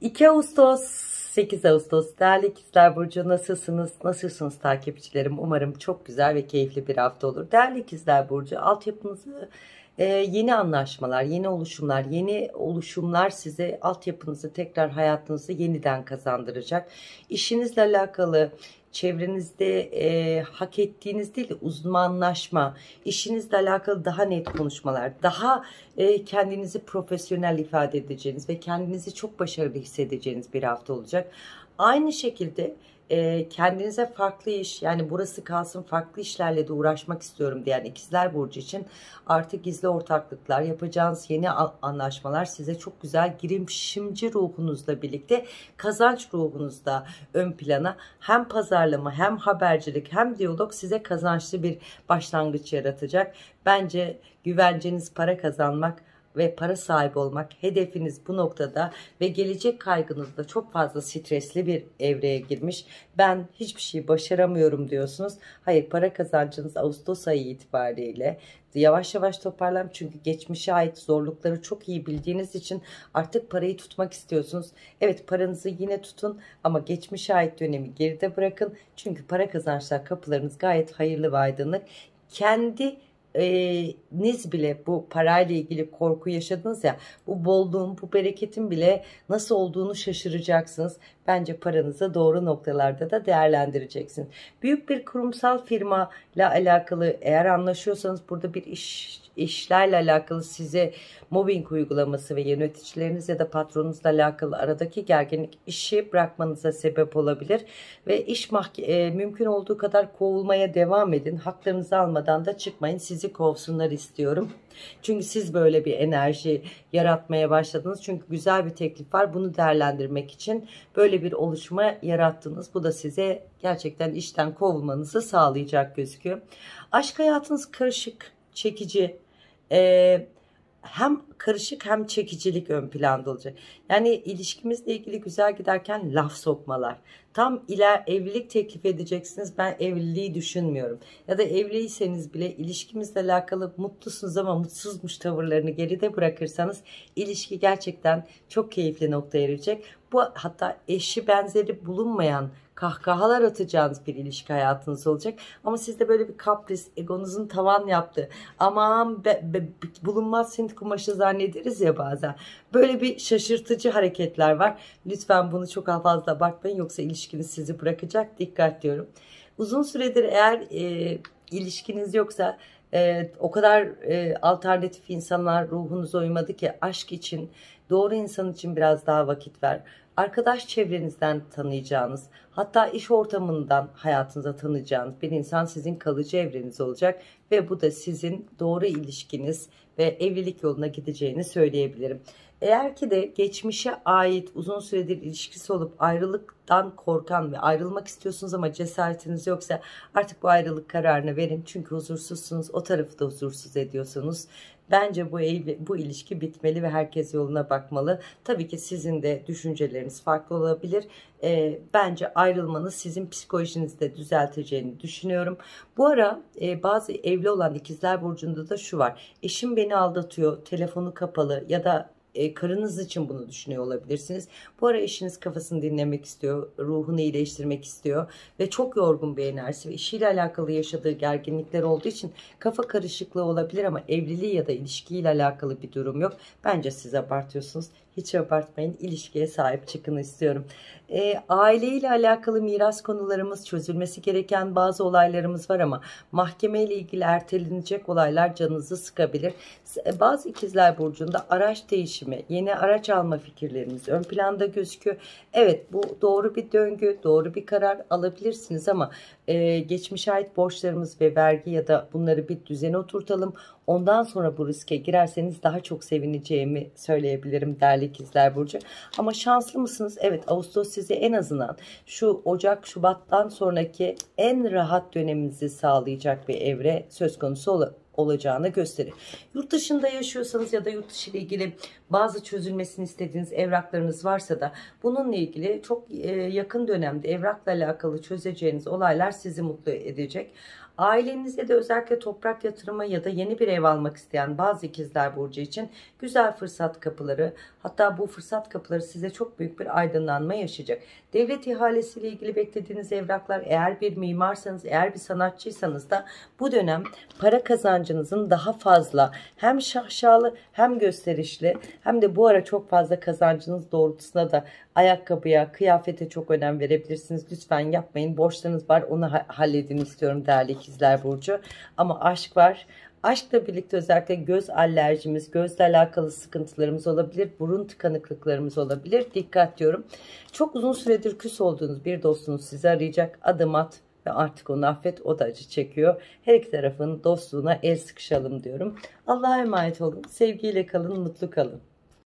2 Ağustos 8 Ağustos. Değerli ikizler burcu nasılsınız? Nasılsınız takipçilerim? Umarım çok güzel ve keyifli bir hafta olur. Değerli ikizler burcu altyapınızı e, yeni anlaşmalar yeni oluşumlar yeni oluşumlar size altyapınızı tekrar hayatınızı yeniden kazandıracak. İşinizle alakalı çevrenizde e, hak ettiğiniz değil de uzmanlaşma, işinizle alakalı daha net konuşmalar, daha e, kendinizi profesyonel ifade edeceğiniz ve kendinizi çok başarılı hissedeceğiniz bir hafta olacak. Aynı şekilde e, kendinize farklı iş yani burası kalsın farklı işlerle de uğraşmak istiyorum diyen ikizler burcu için artık gizli ortaklıklar yapacağınız yeni anlaşmalar size çok güzel girişimci ruhunuzla birlikte kazanç ruhunuzda ön plana hem pazarlama hem habercilik hem diyalog size kazançlı bir başlangıç yaratacak. Bence güvenceniz para kazanmak ve para sahibi olmak hedefiniz bu noktada ve gelecek kaygınızda çok fazla stresli bir evreye girmiş. Ben hiçbir şey başaramıyorum diyorsunuz. Hayır para kazancınız Ağustos ayı itibariyle yavaş yavaş toparlam çünkü geçmişe ait zorlukları çok iyi bildiğiniz için artık parayı tutmak istiyorsunuz. Evet paranızı yine tutun ama geçmişe ait dönemi geride bırakın. Çünkü para kazançlar kapılarınız gayet hayırlı ve aydınlık. Kendi niz bile bu parayla ilgili korku yaşadınız ya bu bolluğun bu bereketin bile nasıl olduğunu şaşıracaksınız. Bence paranızı doğru noktalarda da değerlendireceksiniz. Büyük bir kurumsal firma ile alakalı eğer anlaşıyorsanız burada bir iş işlerle alakalı size mobbing uygulaması ve yöneticileriniz ya da patronunuzla alakalı aradaki gerginlik işi bırakmanıza sebep olabilir. Ve iş e, mümkün olduğu kadar kovulmaya devam edin. Haklarınızı almadan da çıkmayın. Sizi kovsunlar istiyorum. Çünkü siz böyle bir enerji yaratmaya başladınız. Çünkü güzel bir teklif var. Bunu değerlendirmek için böyle bir oluşma yarattınız. Bu da size gerçekten işten kovulmanızı sağlayacak gözüküyor. Aşk hayatınız karışık, çekici, e, hem karışık hem çekicilik ön planda olacak. Yani ilişkimizle ilgili güzel giderken laf sokmalar. Tam iler evlilik teklif edeceksiniz. Ben evliliği düşünmüyorum. Ya da evliyseniz bile ilişkimizle alakalı mutlusunuz ama mutsuzmuş tavırlarını geride bırakırsanız ilişki gerçekten çok keyifli noktaya erecek. Bu hatta eşi benzeri bulunmayan kahkahalar atacağınız bir ilişki hayatınız olacak. Ama sizde böyle bir kapris, egonuzun tavan yaptı. Aman be, be, bulunmaz Hint kumaşı zannederiz ya bazen. Böyle bir şaşırtıcı hareketler var. Lütfen bunu çok fazla abartmayın yoksa ilişkiniz sizi bırakacak. Dikkat diyorum. Uzun süredir eğer e, ilişkiniz yoksa e, o kadar e, alternatif insanlar ruhunuza uymadı ki aşk için doğru insan için biraz daha vakit ver arkadaş çevrenizden tanıyacağınız, hatta iş ortamından hayatınıza tanıyacağınız bir insan sizin kalıcı evreniz olacak ve bu da sizin doğru ilişkiniz ve evlilik yoluna gideceğini söyleyebilirim. Eğer ki de geçmişe ait uzun süredir ilişkisi olup ayrılıktan korkan ve ayrılmak istiyorsunuz ama cesaretiniz yoksa artık bu ayrılık kararını verin. Çünkü huzursuzsunuz o tarafı da huzursuz ediyorsunuz Bence bu ev, bu ilişki bitmeli ve herkes yoluna bakmalı. Tabii ki sizin de düşünceleriniz farklı olabilir. E, bence ayrılmanız sizin psikolojinizi de düzelteceğini düşünüyorum. Bu ara e, bazı evli olan ikizler burcunda da şu var. Eşim beni aldatıyor, telefonu kapalı ya da e, karınız için bunu düşünüyor olabilirsiniz. Bu ara eşiniz kafasını dinlemek istiyor, ruhunu iyileştirmek istiyor ve çok yorgun bir enerjisi ve işiyle alakalı yaşadığı gerginlikler olduğu için kafa karışıklığı olabilir ama evliliği ya da ilişkiyle alakalı bir durum yok. Bence siz abartıyorsunuz. Hiç abartmayın. İlişkiye sahip çıkın istiyorum. E, aileyle alakalı miras konularımız çözülmesi gereken bazı olaylarımız var ama mahkemeyle ilgili ertelenecek olaylar canınızı sıkabilir. E, bazı ikizler burcunda araç değişimi, yeni araç alma fikirlerimiz ön planda gözüküyor. Evet bu doğru bir döngü, doğru bir karar alabilirsiniz ama e, geçmişe ait borçlarımız ve vergi ya da bunları bir düzene oturtalım. Ondan sonra bu riske girerseniz daha çok sevineceğimi söyleyebilirim değerli ikizler burcu. Ama şanslı mısınız? Evet Ağustos size en azından şu Ocak Şubat'tan sonraki en rahat döneminizi sağlayacak bir evre söz konusu olabilir olacağını gösterir. Yurt dışında yaşıyorsanız ya da yurt dışı ile ilgili bazı çözülmesini istediğiniz evraklarınız varsa da bununla ilgili çok e, yakın dönemde evrakla alakalı çözeceğiniz olaylar sizi mutlu edecek. Ailenizde de özellikle toprak yatırımı ya da yeni bir ev almak isteyen bazı ikizler burcu için güzel fırsat kapıları hatta bu fırsat kapıları size çok büyük bir aydınlanma yaşayacak. Devlet ihalesiyle ilgili beklediğiniz evraklar eğer bir mimarsanız eğer bir sanatçıysanız da bu dönem para kazancınızın daha fazla hem şahşalı hem gösterişli hem de bu ara çok fazla kazancınız doğrultusunda da ayakkabıya, kıyafete çok önem verebilirsiniz. Lütfen yapmayın. Borçlarınız var onu halledin istiyorum değerli ikizler burcu. Ama aşk var. Aşkla birlikte özellikle göz alerjimiz, gözle alakalı sıkıntılarımız olabilir, burun tıkanıklıklarımız olabilir. Dikkat diyorum. Çok uzun süredir küs olduğunuz bir dostunuz sizi arayacak. Adım at ve artık onu affet. O da acı çekiyor. Her iki tarafın dostluğuna el sıkışalım diyorum. Allah'a emanet olun. Sevgiyle kalın, mutlu kalın.